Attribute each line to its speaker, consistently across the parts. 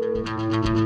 Speaker 1: Música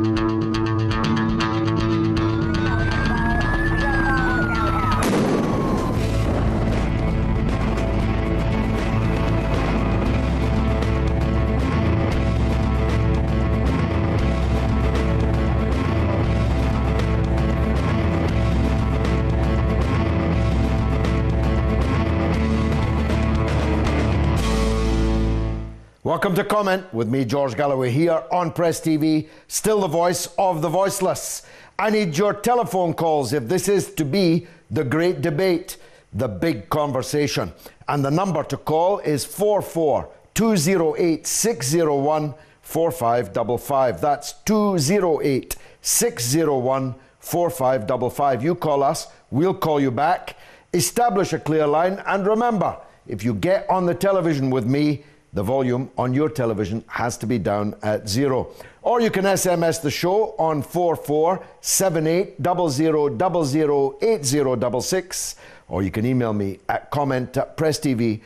Speaker 1: Welcome to Comment with me, George Galloway, here on Press TV, still the voice of the voiceless. I need your telephone calls if this is to be the great debate, the big conversation. And the number to call is 44 208 601 4555. That's 208 601 4555. You call us, we'll call you back. Establish a clear line, and remember, if you get on the television with me, the volume on your television has to be down at zero. Or you can SMS the show on 447800008066, or you can email me at comment at presstv.co.uk.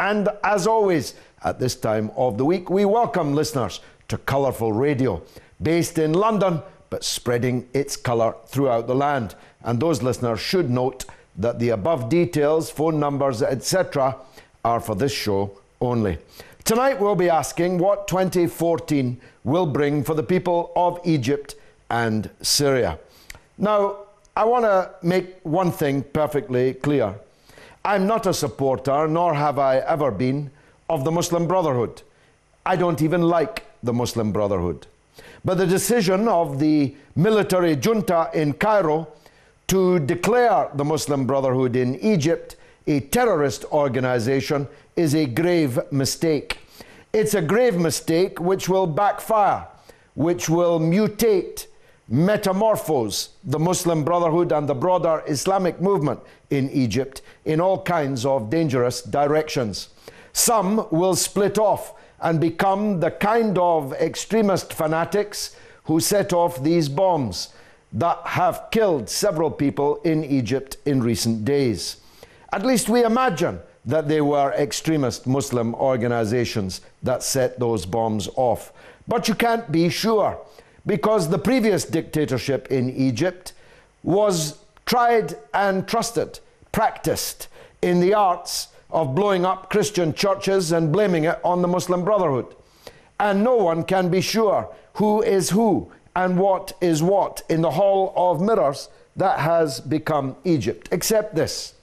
Speaker 1: And as always, at this time of the week, we welcome listeners to Colourful Radio, based in London but spreading its colour throughout the land. And those listeners should note that the above details, phone numbers, etc., are for this show only. Tonight we'll be asking what 2014 will bring for the people of Egypt and Syria. Now, I want to make one thing perfectly clear. I'm not a supporter, nor have I ever been, of the Muslim Brotherhood. I don't even like the Muslim Brotherhood. But the decision of the military junta in Cairo to declare the Muslim Brotherhood in Egypt a terrorist organization is a grave mistake. It's a grave mistake which will backfire, which will mutate, metamorphose the Muslim Brotherhood and the broader Islamic movement in Egypt in all kinds of dangerous directions. Some will split off and become the kind of extremist fanatics who set off these bombs that have killed several people in Egypt in recent days. At least we imagine that they were extremist Muslim organizations that set those bombs off. But you can't be sure because the previous dictatorship in Egypt was tried and trusted, practiced in the arts of blowing up Christian churches and blaming it on the Muslim Brotherhood. And no one can be sure who is who and what is what in the Hall of Mirrors that has become Egypt, except this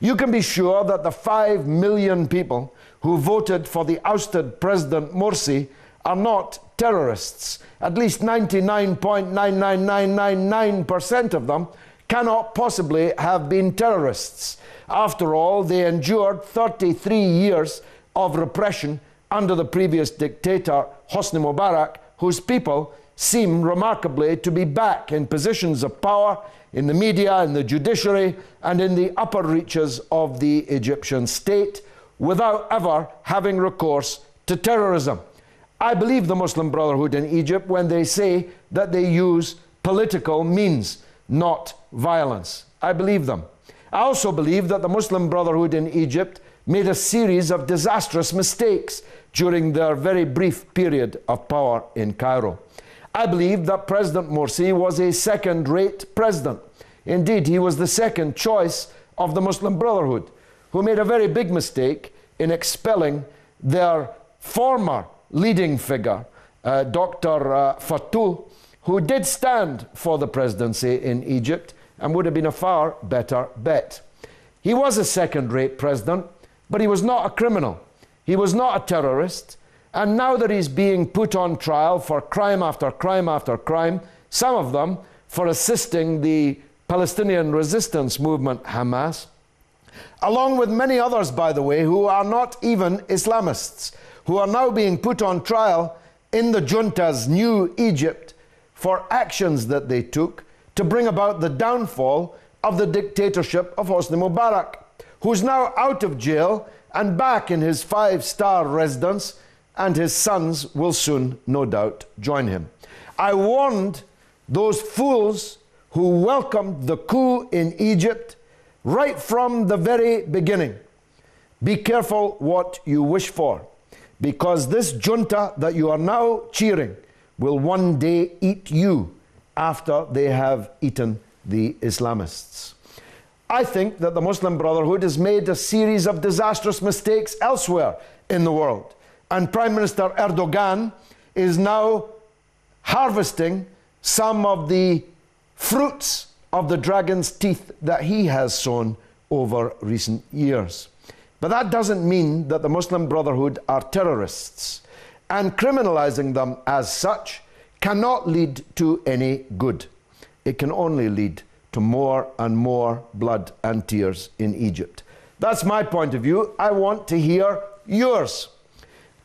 Speaker 1: you can be sure that the 5 million people who voted for the ousted President Morsi are not terrorists. At least 99.99999% of them cannot possibly have been terrorists. After all, they endured 33 years of repression under the previous dictator, Hosni Mubarak, whose people seem remarkably to be back in positions of power in the media, in the judiciary, and in the upper reaches of the Egyptian state without ever having recourse to terrorism. I believe the Muslim Brotherhood in Egypt when they say that they use political means, not violence. I believe them. I also believe that the Muslim Brotherhood in Egypt made a series of disastrous mistakes during their very brief period of power in Cairo. I believe that President Morsi was a second rate president. Indeed, he was the second choice of the Muslim Brotherhood, who made a very big mistake in expelling their former leading figure, uh, Dr. Uh, Fotouh, who did stand for the presidency in Egypt and would have been a far better bet. He was a second rate president, but he was not a criminal. He was not a terrorist. And now that he's being put on trial for crime after crime after crime, some of them for assisting the Palestinian resistance movement Hamas, along with many others, by the way, who are not even Islamists, who are now being put on trial in the junta's new Egypt for actions that they took to bring about the downfall of the dictatorship of Hosni Mubarak, who's now out of jail and back in his five star residence and his sons will soon, no doubt, join him. I warned those fools who welcomed the coup in Egypt right from the very beginning. Be careful what you wish for. because this junta that you are now cheering will one day eat you after they have eaten the Islamists. I think that the Muslim Brotherhood has made a series of disastrous mistakes elsewhere in the world. And Prime Minister Erdogan is now harvesting some of the fruits of the dragon's teeth that he has sown over recent years. But that doesn't mean that the Muslim Brotherhood are terrorists, and criminalizing them as such cannot lead to any good. It can only lead to more and more blood and tears in Egypt. That's my point of view. I want to hear yours.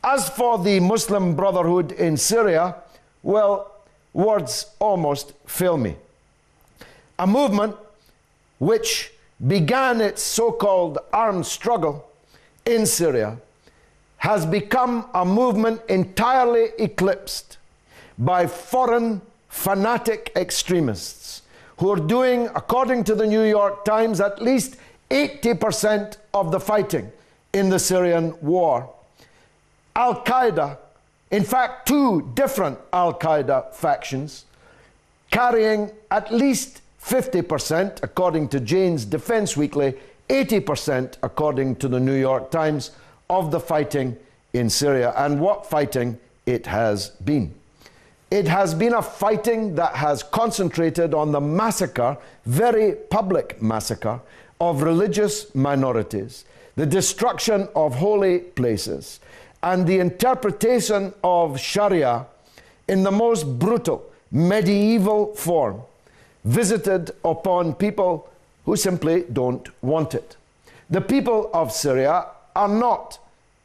Speaker 1: As for the Muslim Brotherhood in Syria, well, words almost fail me. A movement which began its so called armed struggle in Syria has become a movement entirely eclipsed by foreign fanatic extremists who are doing, according to the New York Times, at least 80% of the fighting in the Syrian war. Al Qaeda, in fact, two different Al Qaeda factions, carrying at least 50%, according to Jane's Defense Weekly, 80%, according to the New York Times, of the fighting in Syria. And what fighting it has been. It has been a fighting that has concentrated on the massacre, very public massacre, of religious minorities, the destruction of holy places, and the interpretation of Sharia in the most brutal, medieval form, visited upon people who simply don't want it. The people of Syria are not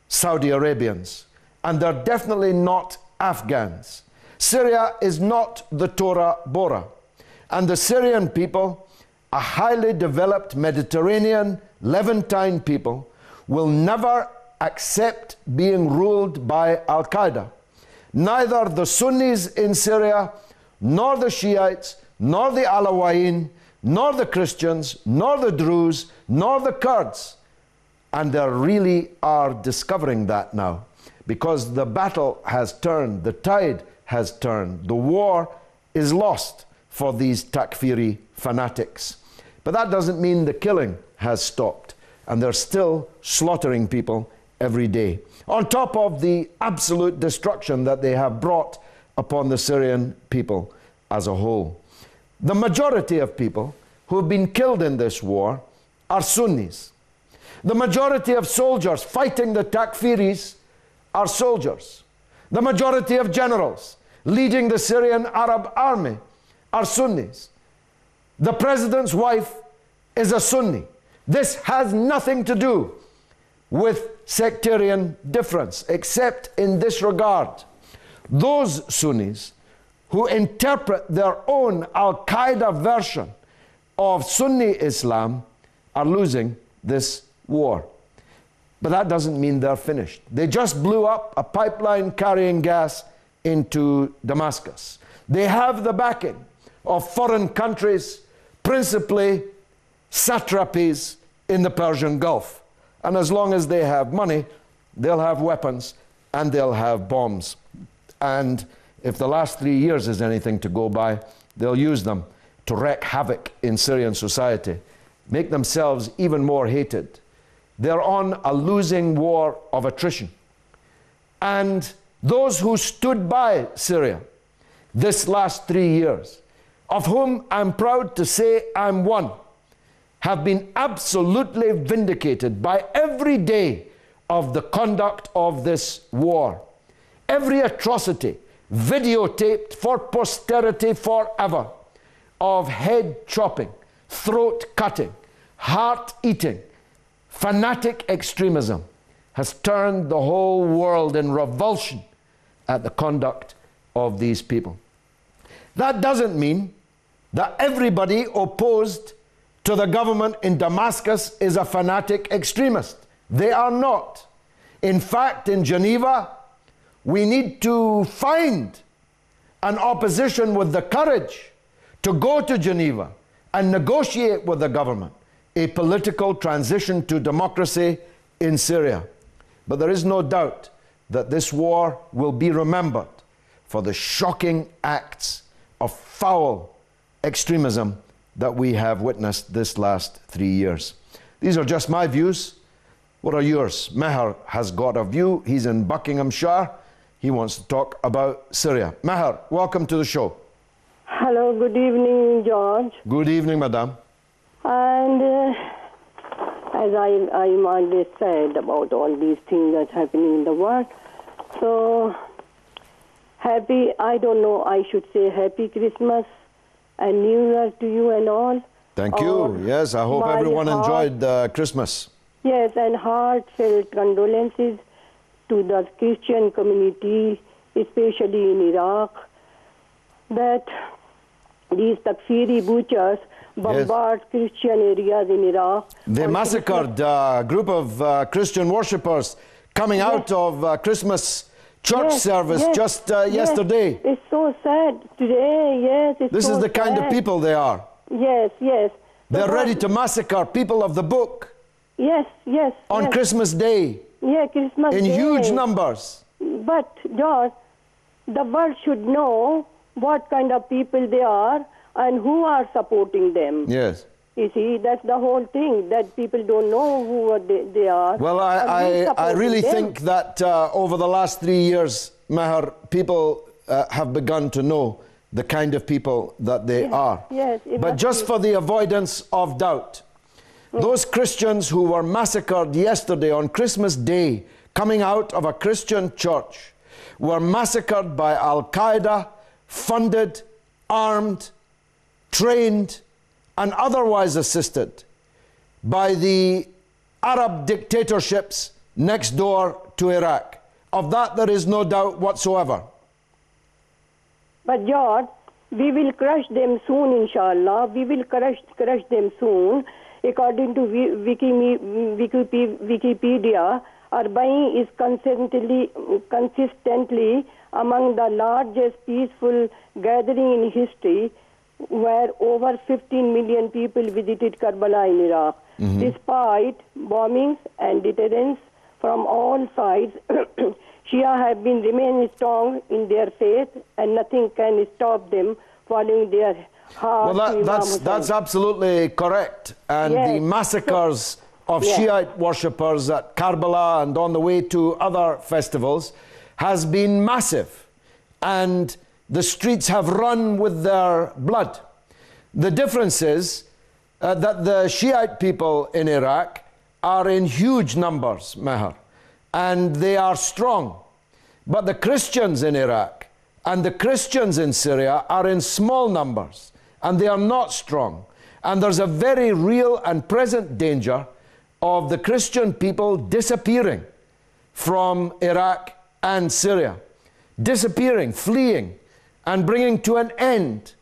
Speaker 1: Saudi Arabians, and they're definitely not Afghans. Syria is not the Tora Bora. And the Syrian people, a highly developed Mediterranean Levantine people, will never accept being ruled by Al Qaeda. Neither the Sunnis in Syria, nor the Shiites, nor the Alawiyin, nor the Christians, nor the Druze, nor the Kurds. And they really are discovering that now because the battle has turned, the tide has turned. The war is lost for these Takfiri fanatics. But that doesn't mean the killing has stopped, and they're still slaughtering people every day. On top of the absolute destruction that they have brought upon the Syrian people as a whole. The majority of people who have been killed in this war are Sunnis. The majority of soldiers fighting the Takfiris are soldiers. The majority of generals leading the Syrian Arab army are Sunnis. The president's wife is a Sunni. This has nothing to do with sectarian difference, except in this regard. Those Sunnis who interpret their own Al Qaeda version of Sunni Islam are losing this war. But that doesn't mean they're finished. They just blew up a pipeline carrying gas into Damascus. They have the backing of foreign countries, principally satrapies in the Persian Gulf. And as long as they have money, they'll have weapons and they'll have bombs. And if the last three years is anything to go by, they'll use them to wreak havoc in Syrian society, make themselves even more hated. They're on a losing war of attrition. And those who stood by Syria this last three years, of whom I'm proud to say I'm one, have been absolutely vindicated by every day of the conduct of this war. Every atrocity videotaped for posterity forever of head chopping, throat cutting, heart eating, fanatic extremism has turned the whole world in revulsion at the conduct of these people. That doesn't mean that everybody opposed to the government in Damascus is a fanatic extremist. They are not. In fact, in Geneva, we need to find an opposition with the courage to go to Geneva and negotiate with the government a political transition to democracy in Syria. But there is no doubt that this war will be remembered for the shocking acts of foul extremism that we have witnessed this last three years. These are just my views. What are yours? Meher has got a view. He's in Buckinghamshire. He wants to talk about Syria. Meher, welcome to the show.
Speaker 2: Hello, good evening, George.
Speaker 1: Good evening, madam.
Speaker 2: And uh, as I, I already said about all these things that's happening in the world, so happy, I don't know, I should say happy Christmas and New Year to you and all.
Speaker 1: Thank you. Yes, I hope everyone
Speaker 2: heart-
Speaker 1: enjoyed uh, Christmas.
Speaker 2: Yes, and heartfelt condolences to the Christian community, especially in Iraq, that these Takfiri butchers bombard Christian areas in Iraq.
Speaker 1: They massacred a group of uh, Christian worshippers coming out of uh, Christmas church
Speaker 2: Yes,
Speaker 1: service
Speaker 2: yes,
Speaker 1: just uh,
Speaker 2: yes.
Speaker 1: yesterday.
Speaker 2: It's so sad today. Yes, it's
Speaker 1: This
Speaker 2: so
Speaker 1: is the kind of people they are.
Speaker 2: Yes, yes.
Speaker 1: They're
Speaker 2: But
Speaker 1: ready to massacre people of the book
Speaker 2: Yes, yes.
Speaker 1: on. Christmas Day
Speaker 2: Yeah, Christmas Day
Speaker 1: in
Speaker 2: Day.
Speaker 1: huge numbers.
Speaker 2: But George, the world should know what kind of people they are and who are supporting them.
Speaker 1: Yes.
Speaker 2: You see, that's the whole thing. That people don't know who they, they are.
Speaker 1: Well, I, I, I really
Speaker 2: them.
Speaker 1: think that uh, over the last three years, Meher, people uh, have begun to know the kind of people that they are.
Speaker 2: yes,
Speaker 1: but just
Speaker 2: be.
Speaker 1: for the avoidance of doubt, those Christians who were massacred yesterday on Christmas Day, coming out of a Christian church, were massacred by Al Qaeda, funded, armed, trained, and otherwise assisted by the Arab dictatorships next door to Iraq. Of that, there is no doubt whatsoever.
Speaker 2: But George, we will crush them soon, inshallah. We will crush, crush them soon. According to Wikipedia, Arbain is consistently, consistently among the largest peaceful gathering in history, where over 15 million people visited Karbala in Iraq. Mm-hmm. Despite bombings and deterrence from all sides, Shia have been remain strong in their faith, and nothing can stop them following their heart.
Speaker 1: Well, that, that's, that's absolutely correct. And the
Speaker 2: Yes.
Speaker 1: massacres of. Shiite worshippers at Karbala and on the way to other festivals has been massive. And the streets have run with their blood. The difference is uh, that the Shiite people in Iraq are in huge numbers, Meher, and they are strong. But the Christians in Iraq and the Christians in Syria are in small numbers and they are not strong. And there's a very real and present danger of the Christian people disappearing from Iraq and Syria, disappearing, fleeing, and bringing to an end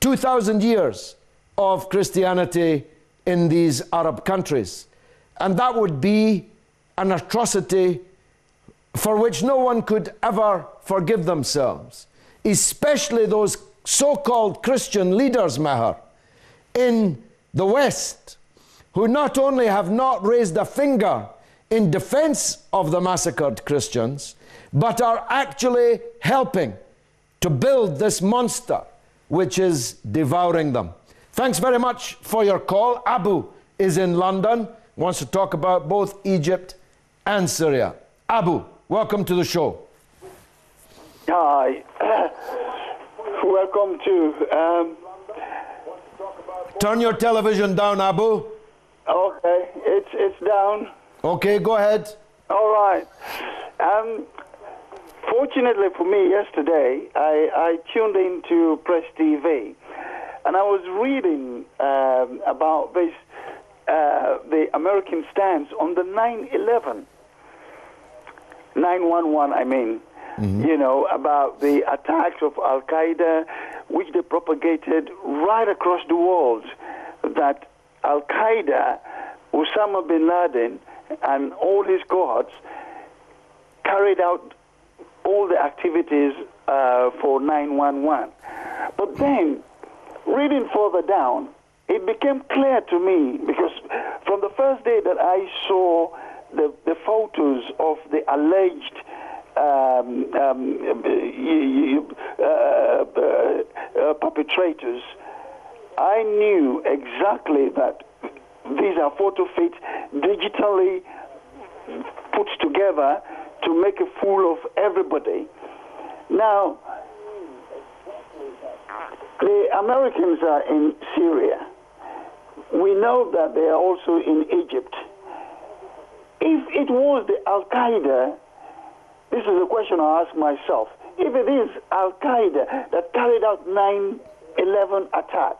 Speaker 1: 2,000 years of Christianity in these Arab countries. And that would be an atrocity for which no one could ever forgive themselves, especially those so called Christian leaders, Meher, in the West, who not only have not raised a finger in defense of the massacred Christians, but are actually helping to build this monster which is devouring them. Thanks very much for your call. Abu is in London, wants to talk about both Egypt and Syria. Abu, welcome to the show.
Speaker 3: Hi. Welcome to. Um,
Speaker 1: Turn your television down, Abu.
Speaker 3: okay, it's it's down.
Speaker 1: Okay, go ahead.
Speaker 3: All right. Um, fortunately for me, yesterday I, I tuned into Press TV, and I was reading um, about this uh, the American stance on the 9/11. 911, I mean, you know, about the attacks of Al Qaeda, which they propagated right across the world. That Al Qaeda, Osama bin Laden, and all his cohorts carried out all the activities uh, for 911. But then, reading further down, it became clear to me because from the first day that I saw the, the photos of the alleged um, um, uh, uh, perpetrators, I knew exactly that these are photo fits digitally put together to make a fool of everybody. Now, the Americans are in Syria. We know that they are also in Egypt. If it was the Al Qaeda, this is a question I ask myself. If it is Al Qaeda that carried out 9 11 attack,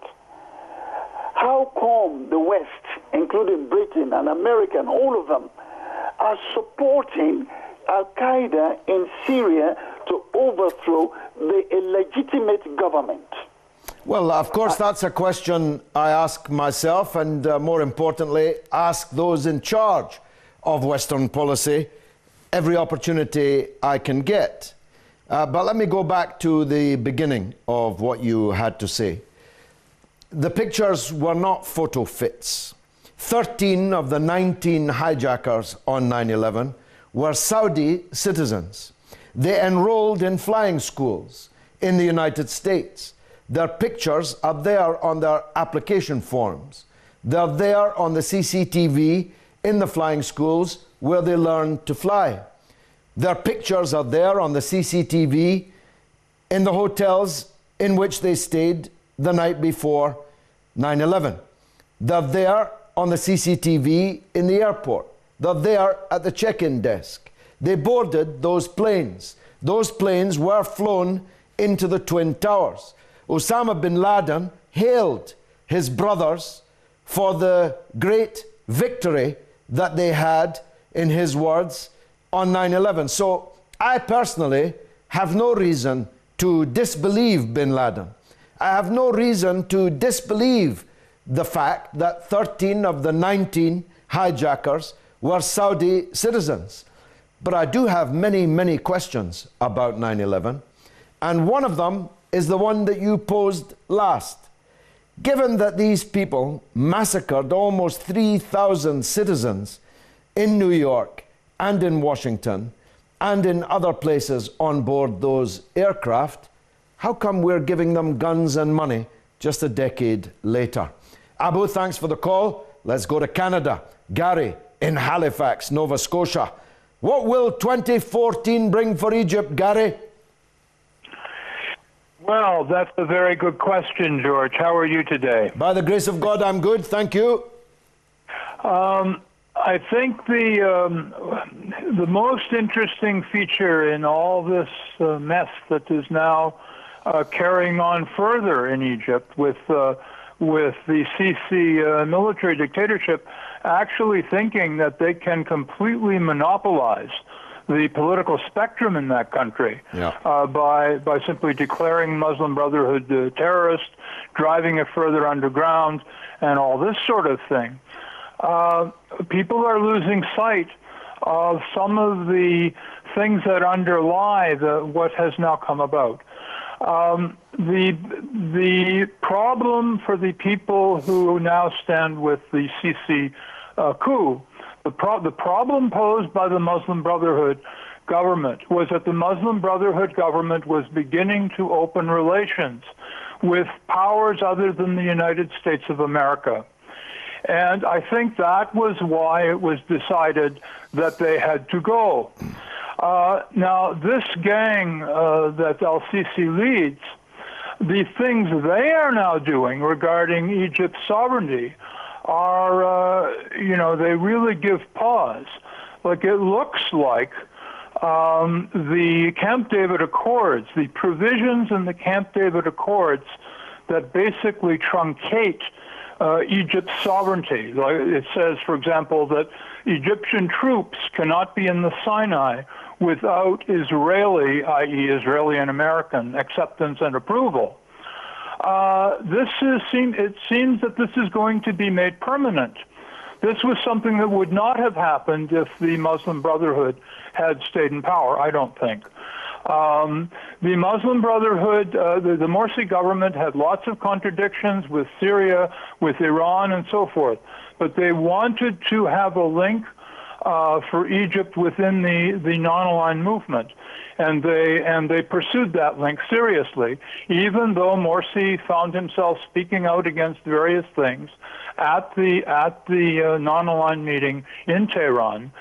Speaker 3: how come the West, including Britain and America and all of them, are supporting Al Qaeda in Syria to overthrow the illegitimate government?
Speaker 1: Well, of course, that's a question I ask myself, and uh, more importantly, ask those in charge of Western policy every opportunity I can get. Uh, but let me go back to the beginning of what you had to say. The pictures were not photo fits. 13 of the 19 hijackers on 9 11 were Saudi citizens. They enrolled in flying schools in the United States. Their pictures are there on their application forms. They're there on the CCTV in the flying schools where they learn to fly. Their pictures are there on the CCTV in the hotels in which they stayed the night before 9 11. They're there on the CCTV in the airport. They're at the check in desk. They boarded those planes. Those planes were flown into the Twin Towers. Osama bin Laden hailed his brothers for the great victory that they had, in his words, on 9 11. So I personally have no reason to disbelieve bin Laden. I have no reason to disbelieve the fact that 13 of the 19 hijackers were Saudi citizens. But I do have many, many questions about 9 11. And one of them is the one that you posed last. Given that these people massacred almost 3,000 citizens in New York and in Washington and in other places on board those aircraft, how come we're giving them guns and money just a decade later? Abu, thanks for the call. Let's go to Canada. Gary in Halifax, Nova Scotia. What will 2014 bring for Egypt, Gary?
Speaker 4: Well, that's a very good question, George. How are you today?
Speaker 1: By the grace of God, I'm good. Thank you.
Speaker 4: Um, I think the um, the most interesting feature in all this uh, mess that is now uh, carrying on further in Egypt with uh, with the Sisi uh, military dictatorship actually thinking that they can completely monopolize the political spectrum in that country
Speaker 1: yeah.
Speaker 4: uh, by by simply declaring Muslim Brotherhood uh, terrorist, driving it further underground, and all this sort of thing. Uh, people are losing sight of some of the things that underlie the, what has now come about. Um, the the problem for the people who now stand with the Sisi uh, coup the, pro- the problem posed by the Muslim Brotherhood government was that the Muslim Brotherhood government was beginning to open relations with powers other than the United States of America. And I think that was why it was decided that they had to go. Uh, now, this gang uh, that Al Sisi leads, the things they are now doing regarding Egypt's sovereignty are, uh, you know, they really give pause. Like it looks like um, the Camp David Accords, the provisions in the Camp David Accords that basically truncate uh, Egypt's sovereignty. Like it says, for example, that Egyptian troops cannot be in the Sinai without Israeli, i.e., Israeli and American, acceptance and approval. Uh, this is seem, it seems that this is going to be made permanent. This was something that would not have happened if the Muslim Brotherhood had stayed in power, I don't think. Um, the Muslim Brotherhood, uh, the, the Morsi government had lots of contradictions with Syria, with Iran, and so forth. But they wanted to have a link uh, for Egypt within the, the non-aligned movement. And they, and they pursued that link seriously, even though Morsi found himself speaking out against various things at the, at the uh, non-aligned meeting in Tehran.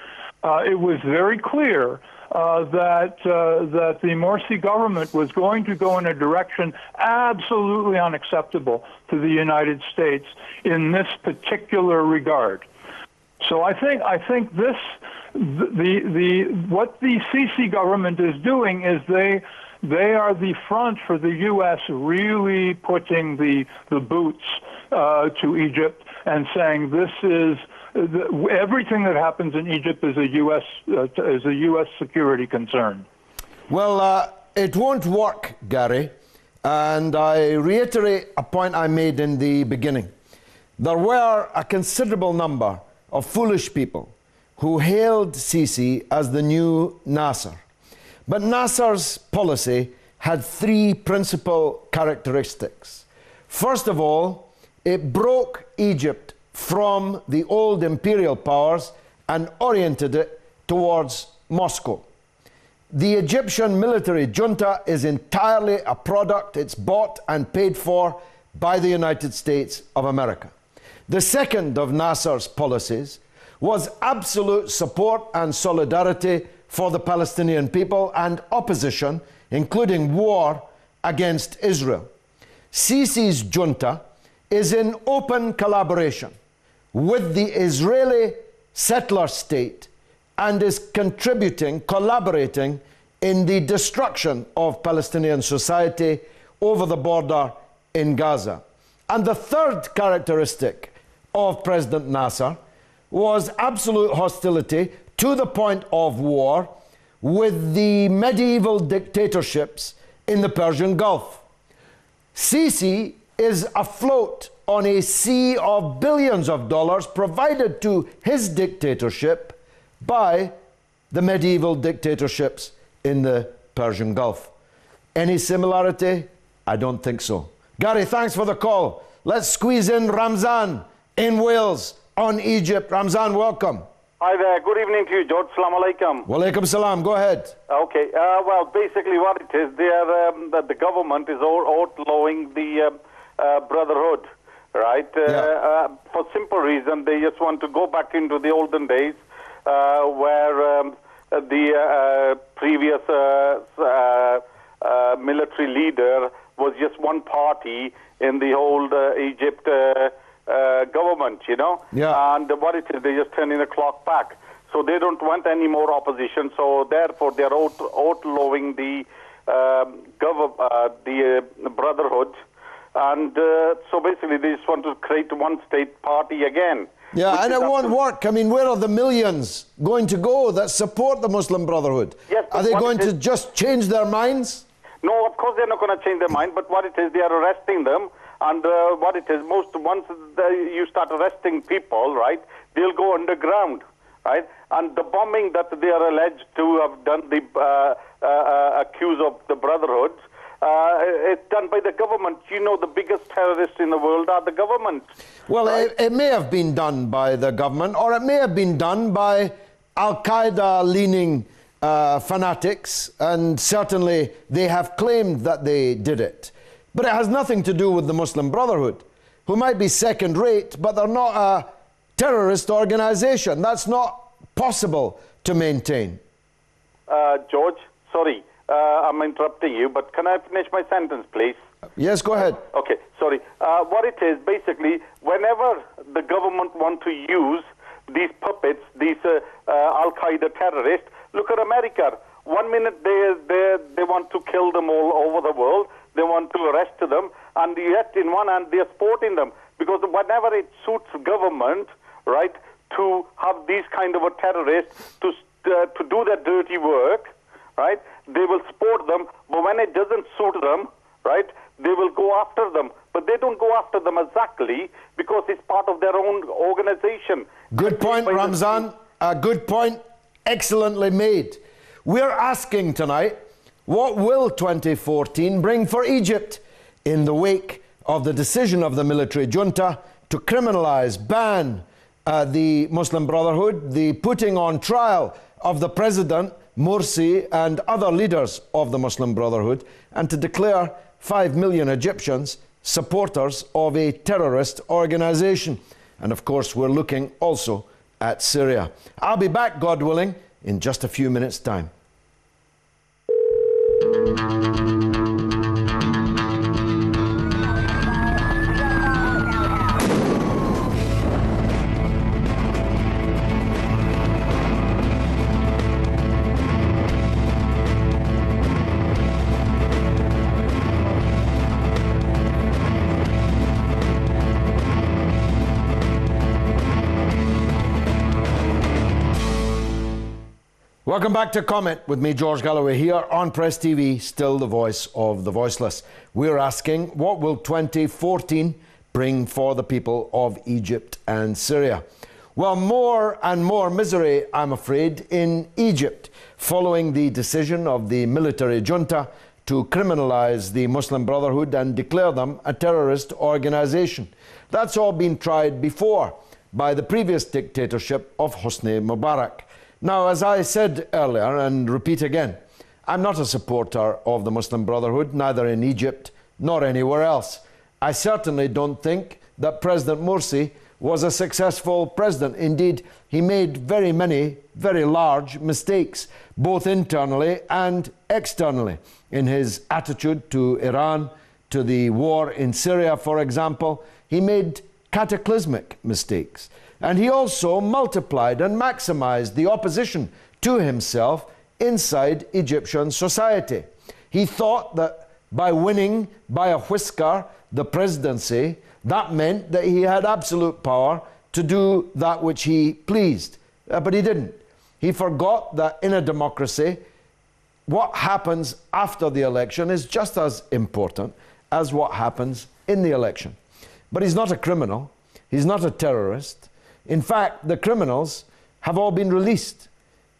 Speaker 4: Uh, it was very clear uh, that uh, that the Morsi government was going to go in a direction absolutely unacceptable to the United States in this particular regard. So I think I think this the the what the Sisi government is doing is they they are the front for the U.S. really putting the the boots uh, to Egypt and saying this is the, everything that happens in Egypt is a U.S. Uh, is a U.S. security concern.
Speaker 1: Well, uh, it won't work, Gary, and I reiterate a point I made in the beginning. There were a considerable number of foolish people who hailed Sisi as the new Nasser. But Nasser's policy had three principal characteristics. First of all, it broke Egypt from the old imperial powers and oriented it towards Moscow. The Egyptian military junta is entirely a product, it's bought and paid for by the United States of America. The second of Nasser's policies was absolute support and solidarity for the Palestinian people and opposition, including war against Israel. Sisi's junta is in open collaboration with the Israeli settler state and is contributing, collaborating in the destruction of Palestinian society over the border in Gaza. And the third characteristic of President Nasser was absolute hostility to the point of war with the medieval dictatorships in the Persian Gulf. Sisi is afloat on a sea of billions of dollars provided to his dictatorship by the medieval dictatorships in the Persian Gulf. Any similarity? I don't think so. Gary, thanks for the call. Let's squeeze in Ramzan in Wales on Egypt. Ramzan, welcome.
Speaker 5: Hi there. Good evening to you, George. Salam alaikum.
Speaker 1: Walaikum salam. Go ahead.
Speaker 5: Okay. Uh, well, basically, what it is, they are, um, the, the government is outlawing the um, uh, brotherhood right? Uh,
Speaker 1: Yeah.
Speaker 5: Uh, for simple reason, they just want to go back into the olden days uh, where um, the uh, previous uh, uh, uh, military leader was just one party in the old uh, Egypt uh, government, you know?
Speaker 1: Yeah.
Speaker 5: And what it is, they're just turning the clock back. So they don't want any more opposition. So therefore, they're out, outlawing the um, gov- uh, the uh, brotherhood, and uh, so basically they just want to create one state party again.
Speaker 1: Yeah, and it won't
Speaker 5: absolute-
Speaker 1: work. I mean, where are the millions going to go that support the Muslim Brotherhood?
Speaker 5: Yes,
Speaker 1: are they going to just change their minds?
Speaker 5: No, of course they're not going to change their mind. But what it is, they are arresting them, and uh, what it is, most once the, you start arresting people, right, they'll go underground, right, and the bombing that they are alleged to have done, the uh, uh, uh, accuse of the Brotherhood. Uh, it's done by the government. You know, the biggest terrorists in the world are the government.
Speaker 1: Well, it, it may have been done by the government, or it may have been done by Al Qaeda leaning uh, fanatics, and certainly they have claimed that they did it. But it has nothing to do with the Muslim Brotherhood, who might be second rate, but they're not a terrorist organization. That's not possible to maintain.
Speaker 5: Uh, George, sorry, uh, I'm interrupting you, but can I finish my sentence, please?
Speaker 1: Yes, go ahead.
Speaker 5: Okay, sorry. Uh, what it is basically, whenever the government want to use these puppets, these uh, uh, Al Qaeda terrorists, look at America. One minute they, they they want to kill them all over the world, they want to arrest them, and yet in one hand they are supporting them because whenever it suits government, right, to have these kind of a terrorists to uh, to do their dirty work, right, they will support them. But when it doesn't suit them, right, they will go after them. But they don't go after them exactly because it's part of their own organization.
Speaker 1: Good point, Ramzan. A good point, excellently made. We're asking tonight what will 2014 bring for Egypt in the wake of the decision of the military junta to criminalize, ban, uh, the Muslim Brotherhood, the putting on trial of the President, Morsi, and other leaders of the Muslim Brotherhood, and to declare 5 million Egyptians supporters of a terrorist organization. And of course, we're looking also at Syria. I'll be back, God willing, in just a few minutes' time. Música Welcome back to Comment with me, George Galloway, here on Press TV, still the voice of the voiceless. We're asking, what will 2014 bring for the people of Egypt and Syria? Well, more and more misery, I'm afraid, in Egypt, following the decision of the military junta to criminalize the Muslim Brotherhood and declare them a terrorist organization. That's all been tried before by the previous dictatorship of Hosni Mubarak. Now, as I said earlier and repeat again, I'm not a supporter of the Muslim Brotherhood, neither in Egypt nor anywhere else. I certainly don't think that President Morsi was a successful president. Indeed, he made very many, very large mistakes, both internally and externally, in his attitude to Iran, to the war in Syria, for example. He made cataclysmic mistakes. And he also multiplied and maximized the opposition to himself inside Egyptian society. He thought that by winning by a whisker the presidency, that meant that he had absolute power to do that which he pleased. Uh, but he didn't. He forgot that in a democracy, what happens after the election is just as important as what happens in the election. But he's not a criminal, he's not a terrorist, in fact, the criminals have all been released.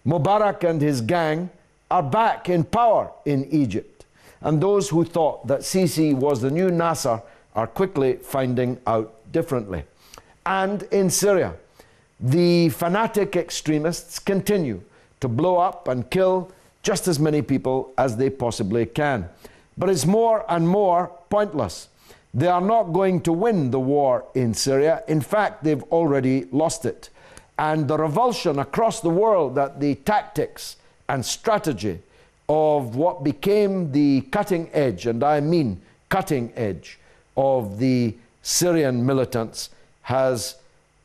Speaker 1: Mubarak and his gang are back in power in Egypt. And those who thought that Sisi was the new Nasser are quickly finding out differently. And in Syria, the fanatic extremists continue to blow up and kill just as many people as they possibly can. But it's more and more pointless. They are not going to win the war in Syria. In fact, they've already lost it. And the revulsion across the world that the tactics and strategy of what became the cutting edge, and I mean cutting edge, of the Syrian militants has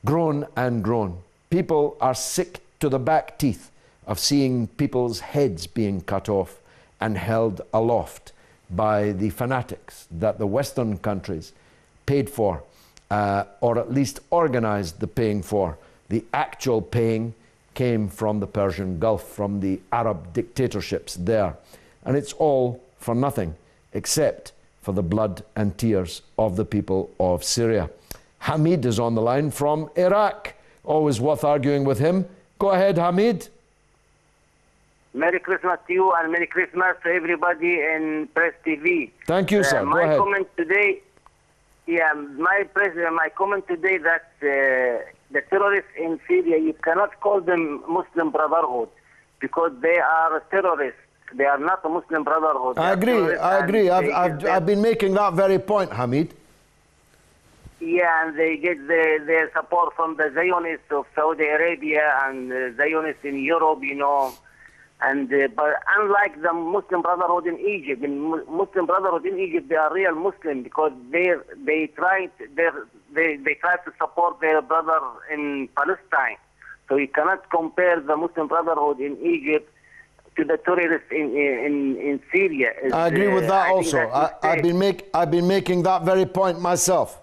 Speaker 1: grown and grown. People are sick to the back teeth of seeing people's heads being cut off and held aloft by the fanatics that the Western countries paid for, uh, or at least organized the paying for. The actual paying came from the Persian Gulf, from the Arab dictatorships there. And it's all for nothing except for the blood and tears of the people of Syria. Hamid is on the line from Iraq. Always worth arguing with him. Go ahead, Hamid.
Speaker 6: Merry Christmas to you and Merry Christmas to everybody in Press TV.
Speaker 1: Thank you, sir.
Speaker 6: Uh,
Speaker 1: Go
Speaker 6: my
Speaker 1: ahead.
Speaker 6: comment today, yeah, my president, my comment today that uh, the terrorists in Syria, you cannot call them Muslim Brotherhood because they are terrorists. They are not a Muslim Brotherhood. They
Speaker 1: I agree. I agree. I've, I've, I've been making that very point, Hamid.
Speaker 6: Yeah, and they get the, their support from the Zionists of Saudi Arabia and uh, Zionists in Europe, you know. And uh, but unlike the Muslim Brotherhood in Egypt, in Mu- Muslim Brotherhood in Egypt, they are real Muslim because they they try to, they're- they they try to support their brother in Palestine. So you cannot compare the Muslim Brotherhood in Egypt to the terrorists in in in Syria. It's,
Speaker 1: I agree with
Speaker 6: uh,
Speaker 1: that
Speaker 6: think
Speaker 1: also. I, I've been make I've been making that very point myself.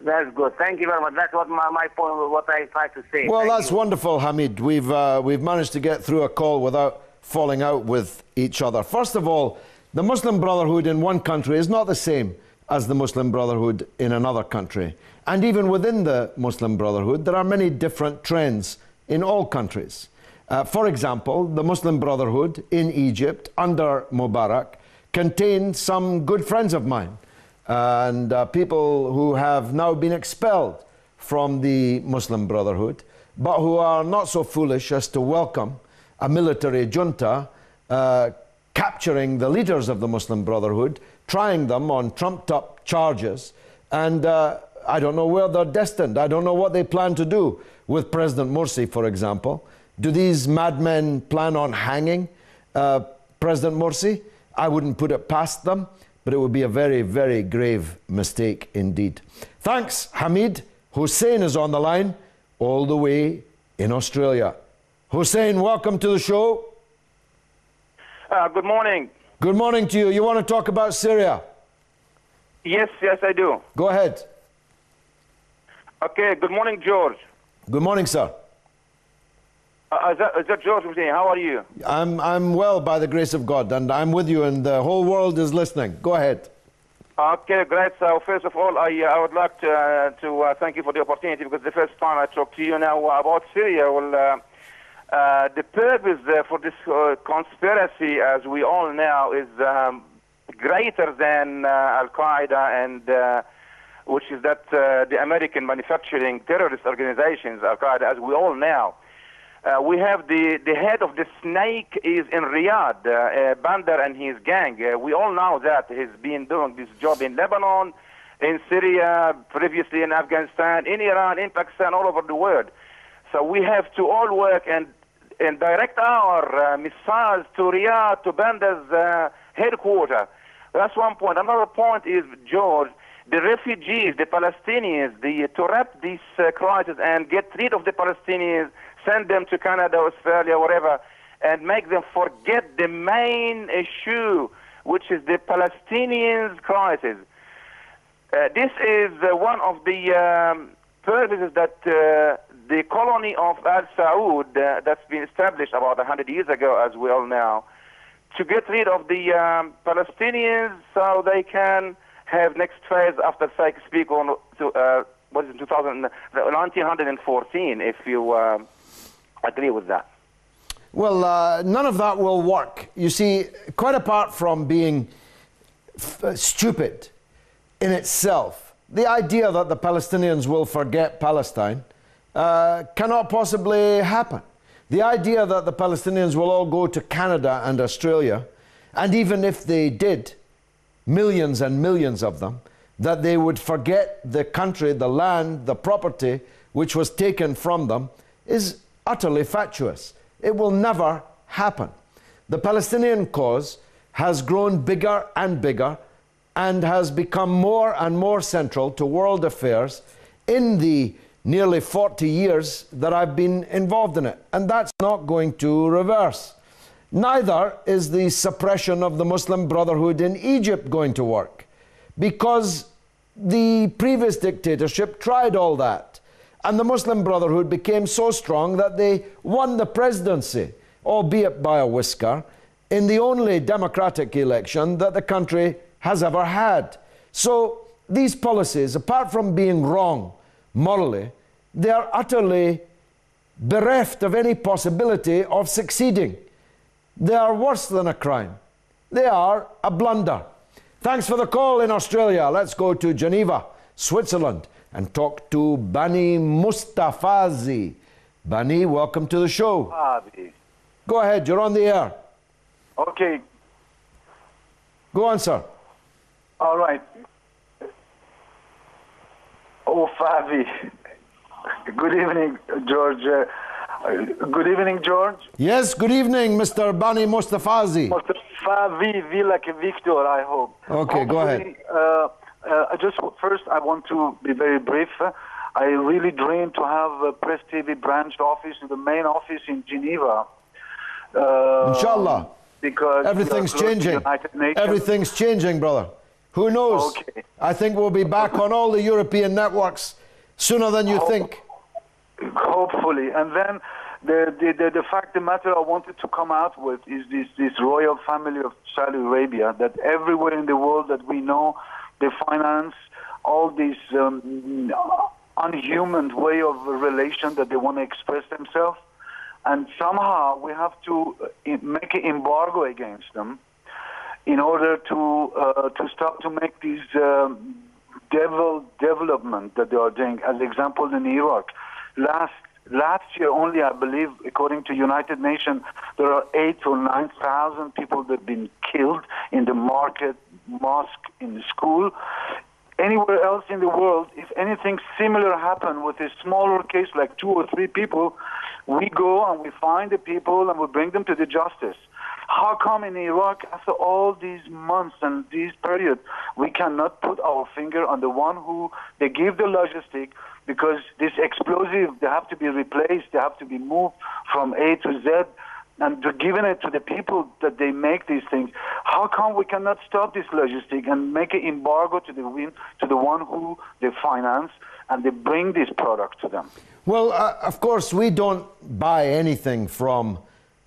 Speaker 6: That's good. Thank you very much. That's what my, my point, what I try to say.
Speaker 1: Well,
Speaker 6: Thank
Speaker 1: that's
Speaker 6: you.
Speaker 1: wonderful, Hamid. We've uh, we've managed to get through a call without falling out with each other. First of all, the Muslim Brotherhood in one country is not the same as the Muslim Brotherhood in another country. And even within the Muslim Brotherhood, there are many different trends in all countries. Uh, for example, the Muslim Brotherhood in Egypt under Mubarak contained some good friends of mine and uh, people who have now been expelled from the Muslim Brotherhood, but who are not so foolish as to welcome a military junta uh, capturing the leaders of the Muslim Brotherhood, trying them on trumped up charges, and uh, I don't know where they're destined. I don't know what they plan to do with President Morsi, for example. Do these madmen plan on hanging uh, President Morsi? I wouldn't put it past them, but it would be a very, very grave mistake indeed. Thanks, Hamid. Hussein is on the line, all the way in Australia. Hussein, welcome to the show.
Speaker 7: Uh, good morning.
Speaker 1: Good morning to you. You want to talk about Syria?
Speaker 7: Yes, yes, I do.
Speaker 1: Go ahead.
Speaker 7: Okay, good morning, George.
Speaker 1: Good morning, sir.
Speaker 7: Uh, is, that, is that George Hussein? How are you?
Speaker 1: I'm, I'm well by the grace of God, and I'm with you, and the whole world is listening. Go ahead.
Speaker 7: Okay, great. So first of all, I, uh, I would like to, uh, to uh, thank you for the opportunity because the first time I talk to you now about Syria, well, uh, uh, the purpose uh, for this uh, conspiracy, as we all know, is um, greater than uh, Al Qaeda and uh, which is that uh, the American manufacturing terrorist organizations, Al Qaeda, as we all know. Uh, we have the, the head of the snake is in Riyadh, uh, uh, Bandar and his gang. Uh, we all know that he's been doing this job in Lebanon, in Syria, previously in Afghanistan, in Iran, in Pakistan, all over the world. So we have to all work and, and direct our uh, missiles to Riyadh, to Bandar's uh, headquarters. That's one point. Another point is, George, the refugees, the Palestinians, the, to wrap this crisis and get rid of the Palestinians, send them to Canada, Australia, whatever, and make them forget the main issue, which is the Palestinians' crisis. Uh, this is uh, one of the um, purposes that uh, the colony of Al Saud, uh, that's been established about 100 years ago, as we all know, to get rid of the um, Palestinians so they can have next phase after Sykes-Picot on uh, what is it, 2000, 1914, if you uh, agree with that.
Speaker 1: Well, uh, none of that will work. You see, quite apart from being uh, stupid in itself, the idea that the Palestinians will forget Palestine uh, cannot possibly happen. The idea that the Palestinians will all go to Canada and Australia, and even if they did, millions and millions of them, that they would forget the country, the land, the property which was taken from them, is utterly fatuous. It will never happen. The Palestinian cause has grown bigger and bigger and has become more and more central to world affairs in the nearly 40 years that I've been involved in it. And that's not going to reverse. Neither is the suppression of the Muslim Brotherhood in Egypt going to work because the previous dictatorship tried all that. And the Muslim Brotherhood became so strong that they won the presidency, albeit by a whisker, in the only democratic election that the country has ever had. So these policies, apart from being wrong morally, they are utterly bereft of any possibility of succeeding. They are worse than a crime. They are a blunder. Thanks for the call in Australia. Let's go to Geneva, Switzerland, and talk to Bani Mustafazi. Bani, welcome to the show.
Speaker 8: Abi.
Speaker 1: Go ahead, you're on the air.
Speaker 8: Okay,
Speaker 1: Go on, sir.
Speaker 8: all right. Oh, Fabi. Good evening, George. Uh, good evening, George.
Speaker 1: Yes, good evening, Mr. Bani Mustafazi.
Speaker 8: V like Victor, I hope.
Speaker 1: Okay, go ahead.
Speaker 8: Uh, uh, I just first, I want to be very brief. I really dream to have a Press TV branch office, in the main office in Geneva. Uh,
Speaker 1: Inshallah.
Speaker 8: Because
Speaker 1: Everything's changing. Everything's changing, brother. Who knows?
Speaker 8: Okay.
Speaker 1: I think we'll be back on all the European networks sooner than you think.
Speaker 8: Hopefully, and then the, the the the fact the matter I wanted to come out with is this this royal family of Saudi Arabia that everywhere in the world that we know they finance all these um, unhuman way of relation that they want to express themselves, and somehow we have to uh, make an embargo against them in order to uh, to stop to make these um, devil development that they are doing. As example, in Iraq, last last year only, I believe, according to United Nations, there are eight or nine thousand people that have been killed in the market, mosque, in the school. Anywhere else in the world, if anything similar happened with a smaller case like two or three people, we go and we find the people and we bring them to the justice. How come in Iraq, after all these months and these periods, we cannot put our finger on the one who they give the logistic because this explosive, they have to be replaced, they have to be moved from A to Z, and to giving it to the people that they make these things. How come we cannot stop this logistic and make an embargo to the win, to the one who they finance and they bring this product to them?
Speaker 1: Well, uh, of course, we don't buy anything from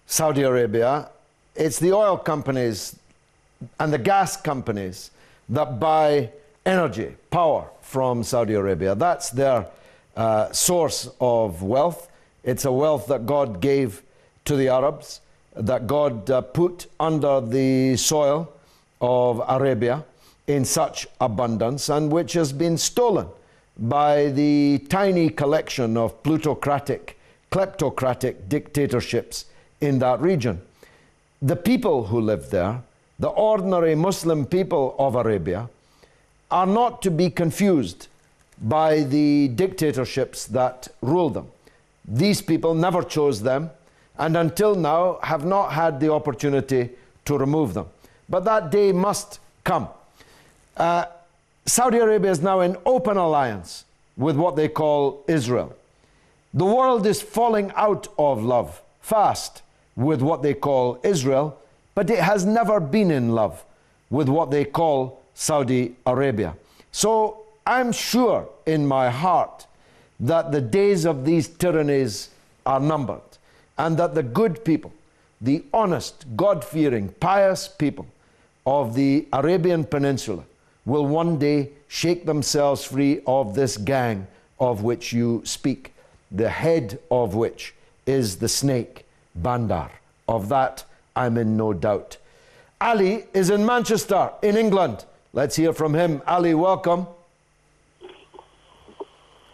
Speaker 1: Saudi Arabia. It's the oil companies and the gas companies that buy energy, power from Saudi Arabia. That's their uh, source of wealth. It's a wealth that God gave to the Arabs, that God uh, put under the soil of Arabia in such abundance, and which has been stolen by the tiny collection of plutocratic, kleptocratic dictatorships in that region. The people who live there, the ordinary Muslim people of Arabia, are not to be confused by the dictatorships that rule them. These people never chose them and until now have not had the opportunity to remove them. But that day must come. Uh, Saudi Arabia is now in open alliance with what they call Israel. The world is falling out of love fast with what they call Israel, but it has never been in love with what they call Saudi Arabia. So I'm sure in my heart that the days of these tyrannies are numbered and that the good people, the honest, God fearing, pious people of the Arabian Peninsula will one day shake themselves free of this gang of which you speak, the head of which is the snake, Bandar. Of that, I'm in no doubt. Ali is in Manchester, in England. Let's hear from him. Ali, welcome.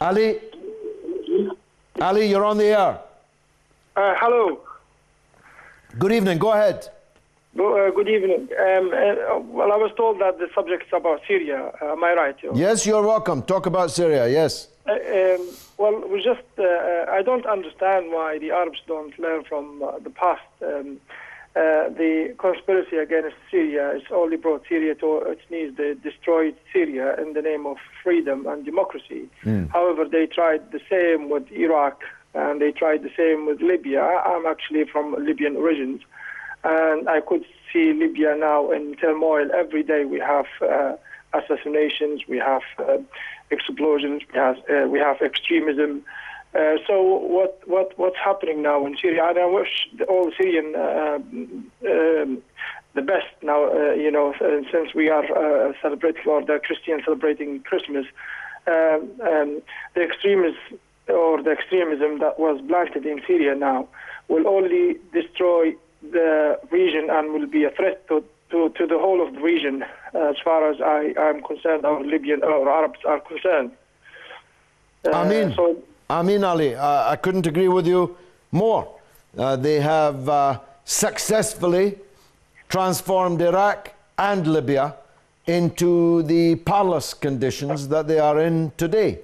Speaker 1: Ali? Ali, you're on the air.
Speaker 9: Uh, hello.
Speaker 1: Good evening. Go ahead.
Speaker 9: Uh, good evening. Um, uh, well, I was told that the subject is about Syria. Uh, am I right?
Speaker 1: Yes, you're welcome. Talk about Syria. Yes.
Speaker 9: Uh, um, well, we just uh, I don't understand why the Arabs don't learn from the past. Um, the conspiracy against Syria is only brought Syria to its knees. They destroyed Syria in the name of freedom and democracy. Mm. However, they tried the same with Iraq and they tried the same with Libya. I'm actually from Libyan origins, and I could see Libya now in turmoil. Every day we have uh, assassinations, we have uh, explosions, we have, uh, we have extremism. Uh, so what, what what's happening now in Syria? And I wish all Syrian uh, um, the best now. Uh, you know, since we are celebrating or the Christians celebrating Christmas, um, um, the extremists or the extremism that was planted in Syria now will only destroy the region and will be a threat to, to, to the whole of the region as far as I am concerned, our Libyan or Arabs are concerned.
Speaker 1: Uh, Amin. So, Amin Ali, uh, I couldn't agree with you more. Uh, they have uh, successfully transformed Iraq and Libya into the parlous conditions that they are in today.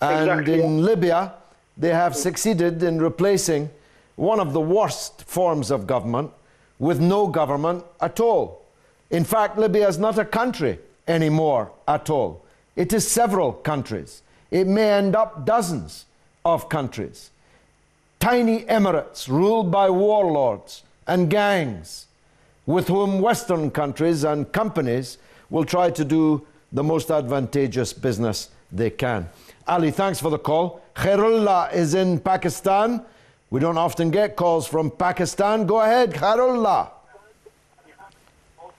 Speaker 1: And exactly. in Libya, they have succeeded in replacing one of the worst forms of government with no government at all. In fact, Libya is not a country anymore at all. It is several countries. It may end up dozens of countries. Tiny emirates ruled by warlords and gangs with whom Western countries and companies will try to do the most advantageous business they can. Ali, thanks for the call. Khairullah is in Pakistan. We don't often get calls from Pakistan. Go ahead, Khairullah.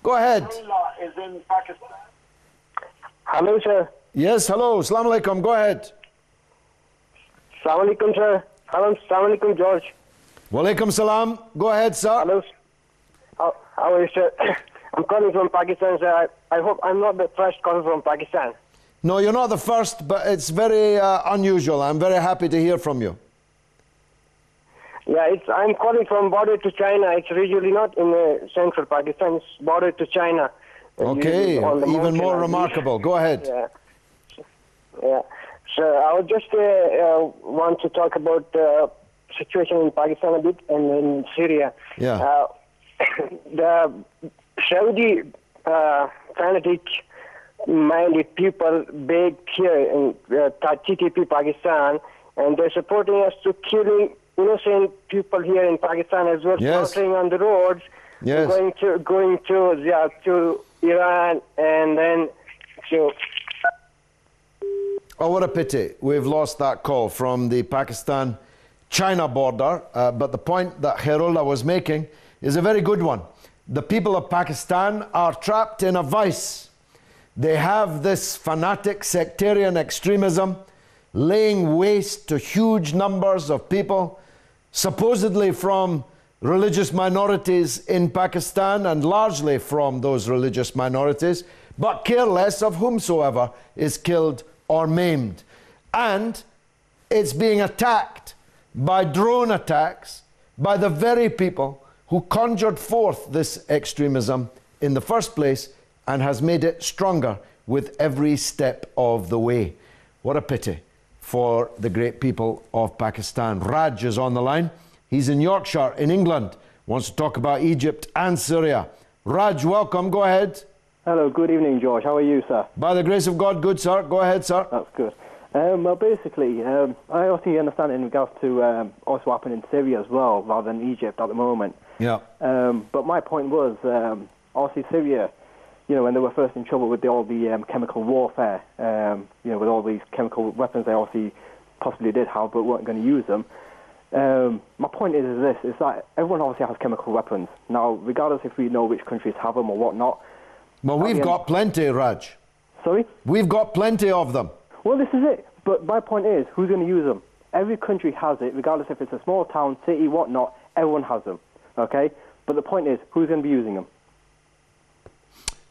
Speaker 1: Go ahead.
Speaker 9: Khairullah is in Pakistan.
Speaker 10: Hello, sir.
Speaker 1: Yes, hello. Assalamu alaikum. Go ahead.
Speaker 10: Assalamu alaikum, sir. Hello, Assalamu alaikum, George.
Speaker 1: Walaikum salam. Go ahead, sir.
Speaker 10: Hello. How, how are you, sir? I'm calling from Pakistan, sir. I, I hope I'm not the first caller from Pakistan.
Speaker 1: No, you're not the first, but it's very uh, unusual. I'm very happy to hear from you.
Speaker 10: Yeah, it's, I'm calling from border to China. It's usually not in uh, central Pakistan. It's border to China.
Speaker 1: Okay,
Speaker 10: the
Speaker 1: even more remarkable. Go ahead.
Speaker 10: Yeah. Yeah. So I would just uh, uh, want to talk about the situation in Pakistan a bit and in Syria.
Speaker 1: Yeah.
Speaker 10: Uh, the Saudi uh, fanatic minded people big here in uh, TTP Pakistan, and they're supporting us to killing innocent people here in Pakistan as well,
Speaker 1: Yes.
Speaker 10: slaughtering on the roads,
Speaker 1: Yes.
Speaker 10: going to going to yeah, to Iran, and then to
Speaker 1: Oh, what a pity. We've lost that call from the Pakistan China border. Uh, but the point that Khairullah was making is a very good one. The people of Pakistan are trapped in a vice. They have this fanatic sectarian extremism laying waste to huge numbers of people, supposedly from religious minorities in Pakistan and largely from those religious minorities, but care less of whomsoever is killed or maimed. And it's being attacked by drone attacks by the very people who conjured forth this extremism in the first place and has made it stronger with every step of the way. What a pity for the great people of Pakistan. Raj is on the line. He's in Yorkshire, in England, wants to talk about Egypt and Syria. Raj, welcome. Go ahead.
Speaker 11: Hello, good evening, George. How are you, sir?
Speaker 1: By the grace of God, good sir. Go ahead, sir.
Speaker 11: That's good. Um, well, basically, um, I also understand in regards to um, also happening in Syria as well, rather than Egypt at the moment.
Speaker 1: Yeah.
Speaker 11: Um, but my point was, um, obviously Syria, you know, when they were first in trouble with the, all the um, chemical warfare, um, you know, with all these chemical weapons they obviously possibly did have, but weren't going to use them. Um, my point is, is this: is that everyone obviously has chemical weapons. Now, regardless if we know which countries have them or whatnot.
Speaker 1: Well, we've
Speaker 11: the end-
Speaker 1: got plenty, Raj.
Speaker 11: Sorry.
Speaker 1: We've got plenty of them.
Speaker 11: Well, this is it. But my point is, who's going to use them? Every country has it, regardless if it's a small town, city, whatnot. Everyone has them. Okay. But the point is, who's going to be using them?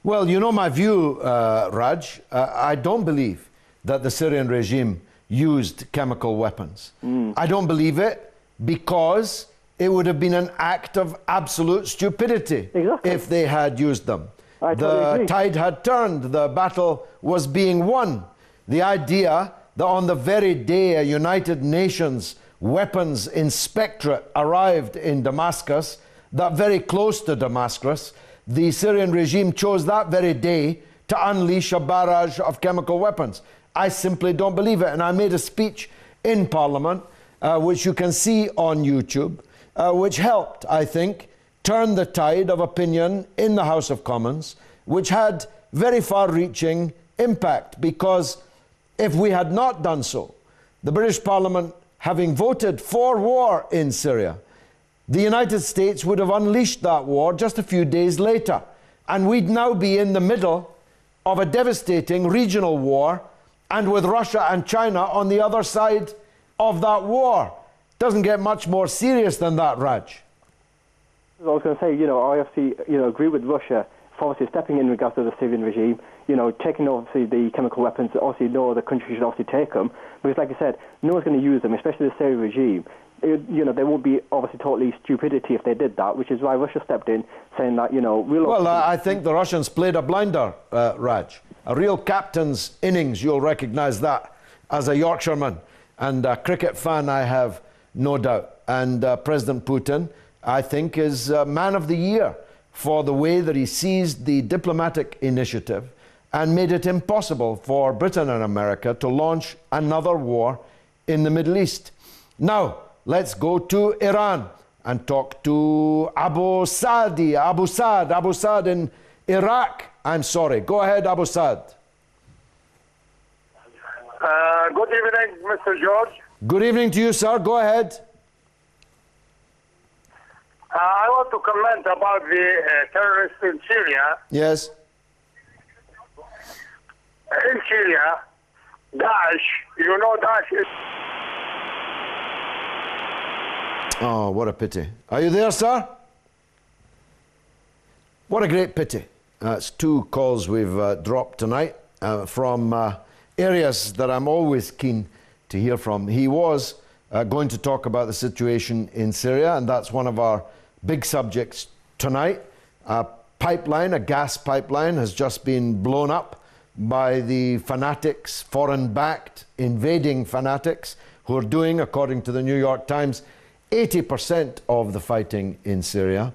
Speaker 1: Well, you know my view, uh, Raj. Uh, I don't believe that the Syrian regime used chemical weapons. I don't believe it because it would have been an act of absolute stupidity if they had used them.
Speaker 11: I
Speaker 1: the
Speaker 11: totally
Speaker 1: tide had turned, the battle was being won. The idea that on the very day a United Nations weapons inspectorate arrived in Damascus, that very close to Damascus, the Syrian regime chose that very day to unleash a barrage of chemical weapons. I simply don't believe it. And I made a speech in Parliament, uh, which you can see on YouTube, uh, which helped, I think, turn the tide of opinion in the House of Commons, which had very far reaching impact because if we had not done so, the British Parliament having voted for war in Syria, the United States would have unleashed that war just a few days later. And we'd now be in the middle of a devastating regional war, and with Russia and China on the other side of that war. Doesn't get much more serious than that, Raj.
Speaker 11: I was going to say, you know, I obviously, you know, agree with Russia for obviously stepping in regards to the Syrian regime. You know, taking obviously the chemical weapons. Obviously, no other country should obviously take them because, like I said, no one's going to use them, especially the Syrian regime. It, you know, there would be obviously totally stupidity if they did that, which is why Russia stepped in, saying that, you know, we'll.
Speaker 1: Well, uh, I think the Russians played a blinder, uh, Raj. A real captain's innings, you'll recognize that as a Yorkshireman and a cricket fan, I have no doubt. And uh, President Putin, I think, is uh, man of the year for the way that he seized the diplomatic initiative and made it impossible for Britain and America to launch another war in the Middle East. Now, let's go to Iran and talk to Abu Sadi, Abu Saad, Abu Saad in Iraq. I'm sorry. Go ahead, Abu Saad.
Speaker 6: Uh, good evening, Mr. George.
Speaker 1: Good evening to you, sir. Go ahead.
Speaker 6: Uh, I want to comment about the uh, terrorists in Syria.
Speaker 1: Yes.
Speaker 6: In Syria, Daesh, you know Daesh is
Speaker 1: Oh, what a pity. Are you there, sir? What a great pity. That's two calls we've uh, dropped tonight uh, from uh, areas that I'm always keen to hear from. He was uh, going to talk about the situation in Syria, and that's one of our big subjects tonight. A pipeline, a gas pipeline, has just been blown up by the fanatics, foreign backed, invading fanatics, who are doing, according to the New York Times, 80% of the fighting in Syria.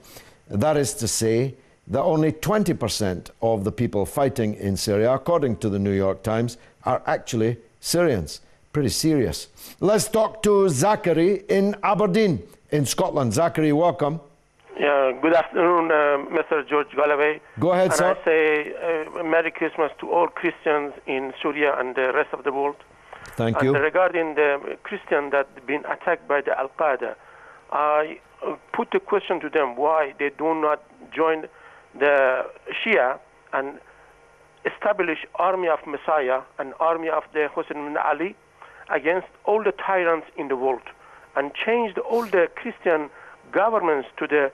Speaker 1: That is to say, that only 20% of the people fighting in Syria, according to the New York Times, are actually Syrians. Pretty serious. Let's talk to Zachary in Aberdeen, in Scotland. Zachary, welcome.
Speaker 12: Yeah, good afternoon, uh, Mr. George Galloway.
Speaker 1: Go ahead,
Speaker 12: and
Speaker 1: sir.
Speaker 12: I say uh, Merry Christmas to all Christians in Syria and the rest of the world.
Speaker 1: Thank
Speaker 12: and
Speaker 1: you.
Speaker 12: regarding the Christian that been attacked by the Al Qaeda, I uh, put the question to them why they do not join the Shia and establish army of Messiah and army of the Hussein ibn Ali against all the tyrants in the world and change all the Christian governments to the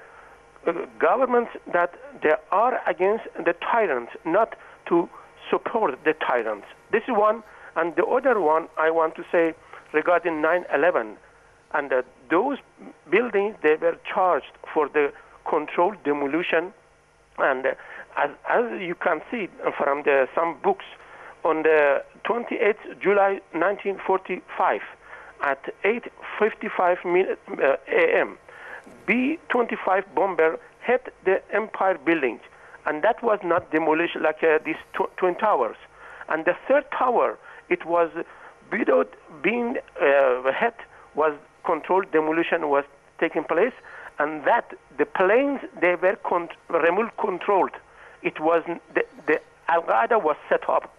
Speaker 12: governments that they are against the tyrants, not to support the tyrants. This is one. And the other one I want to say regarding 9/11, and uh, those buildings they were charged for the controlled demolition, and uh, as, as you can see from the some books, on the 28th July 1945, at 8:55 minute, uh, a.m. B-25 bomber hit the Empire building, and that was not demolished like uh, these tw- twin towers. And the third tower, it was without being uh, hit, was controlled demolition was taking place, and that the planes they were con- remote controlled. It was the, the Al Qaeda was set up.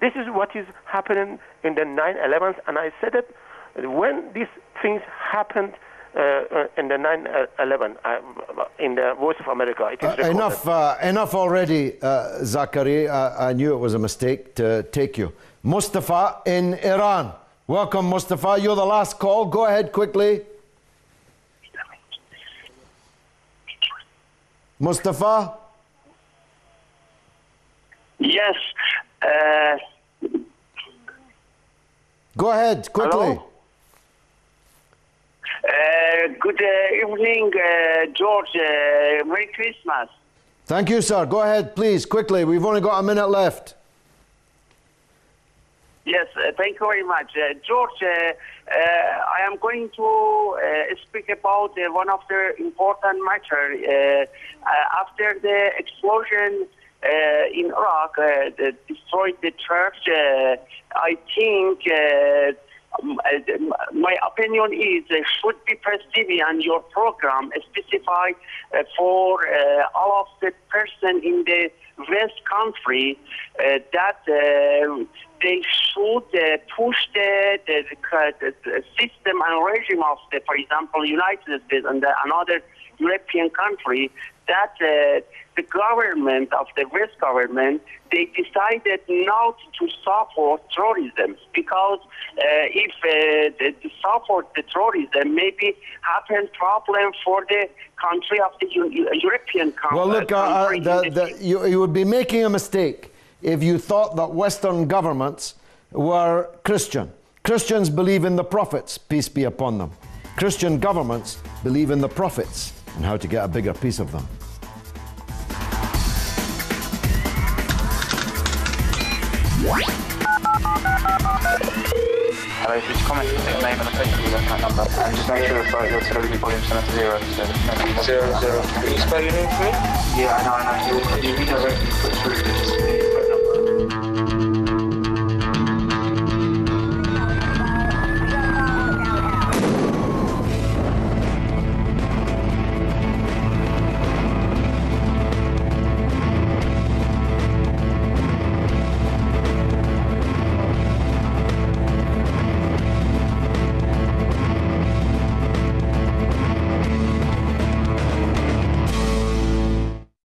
Speaker 12: This is what is happening in the 9/11s, and I said it when these things happened uh, uh, in the 9/11 uh, in the Voice of America. It is
Speaker 1: Uh, enough, uh, enough already, uh, Zachary. Uh, I knew it was a mistake to take you. Mustafa in Iran. Welcome, Mustafa. You're the last call. Go ahead quickly. Mustafa?
Speaker 6: Yes. Uh,
Speaker 1: Go ahead quickly.
Speaker 6: Hello? Uh, good uh, evening, uh, George. Uh, Merry Christmas.
Speaker 1: Thank you, sir. Go ahead, please, quickly. We've only got a minute left.
Speaker 6: Yes, uh, thank you very much. Uh, George, uh, uh, I am going to uh, speak about uh, one of the important matter. Uh, uh, after the explosion uh, in Iraq, uh, that destroyed the church, uh, I think my opinion is uh, should be perceived and your program specify uh, for uh, all of the person in the West country uh, that uh, they should uh, push the, the, the, the system and regime of the, for example, United States and the, another European country that uh, the government of the West government they decided not to support terrorism because uh, if uh, the, the support the terrorism maybe happen problem for the country of the Eu- European country.
Speaker 1: Well, look, uh, uh, the, the, you, you would be making a mistake if you thought that Western governments were Christian. Christians believe in the prophets, peace be upon them. Christian governments believe in the prophets and how to get a bigger piece of them.
Speaker 13: Hello, if you just comment your name and the place you left that number, and just make sure the phone, your television volume's set to zero. So zero, zero. Can you spell your name for me? Yeah, I know, I know. You, you redirect me put through